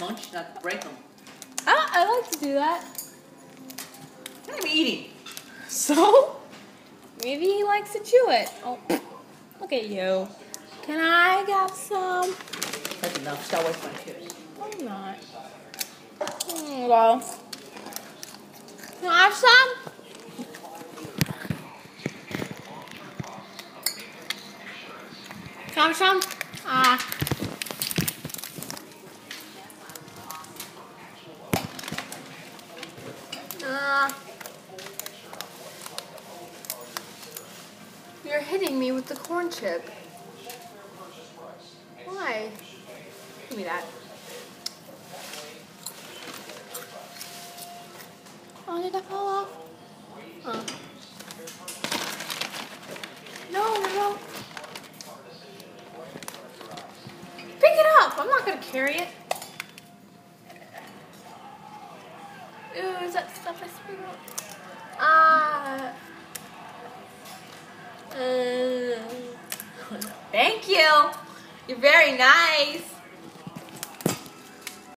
lunch, not break them. Ah, I like to do that. I'm eating. So? Maybe he likes to chew it. Oh, look at you. Can I have some? That's enough. Stop wasting my chips. I'm not. Mm, well. Can I have some? Can I have some? Ah. Uh, you're hitting me with the corn chip. Why? Give me that. Oh, did that fall off? Oh. No, no. Pick it up. I'm not going to carry it. Ooh, is that stuff I screwed up? Ah. Uh, Um, thank you. You're very nice.